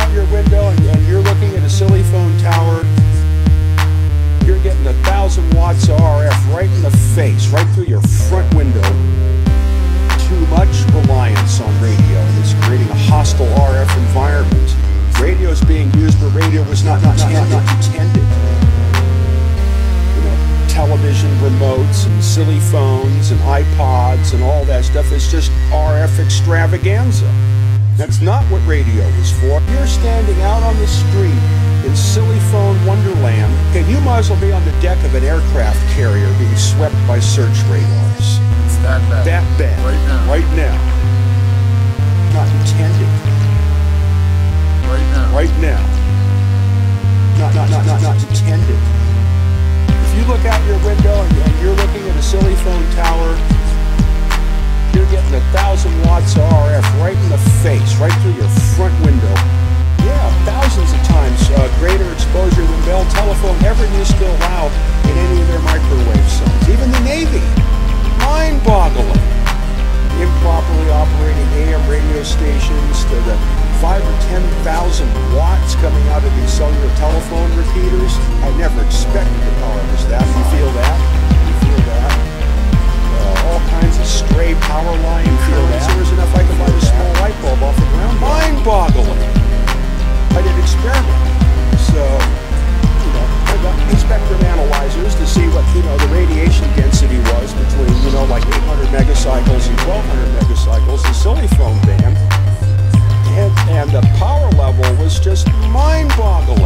out your window and, and you're looking at a silly phone tower, you're getting a thousand watts of RF right in the face, right through your front window. Too much reliance on radio, and it's creating a hostile RF environment. Radio is being used, but radio was not, not, not, not, not intended. You know, television remotes and silly phones and iPods and all that stuff. It's just RF extravaganza. That's not what radio is for. You're standing out on the street in silly phone wonderland, and you might as well be on the deck of an aircraft carrier being swept by search radars. It's that bad. That bad. Right now. Right now. Not intended. Right now. Right now. Not, not, not, not, not intended. If you look out your window and, and you're looking at a silly phone tower, you're getting a thousand watts of RF right in the face, right through your front window. Yeah, thousands of times uh, greater exposure than Bell Telephone ever used to allow in any of their microwave zones. Even the Navy. Mind-boggling. Improperly operating AM radio stations to the five or ten thousand watts coming out of these cellular telephone repeaters. I never expected the power was that? You feel that? Megacycles and 1200 megacycles, the silly phone band. And, and the power level was just mind-boggling.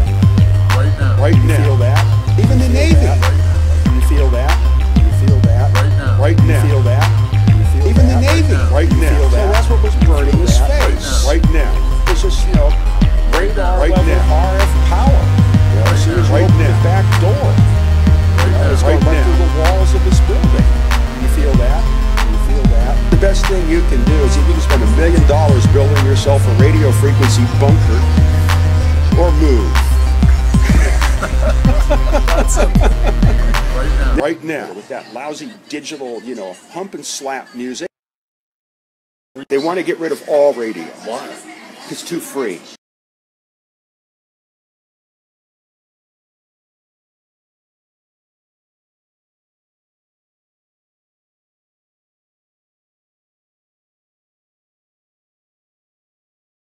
Right now. Right now. Feel that? Even the Navy. You feel that? You feel that? Right now. Right now. You feel that? You feel Even the Navy. now. Right now. So that's what was burning his face. Right now. It's just, you know, radar Right now. Dollars building yourself a radio frequency bunker or move. Right now. right now with that lousy digital, you know, hump and slap music. They want to get rid of all radio. Why? It's too free.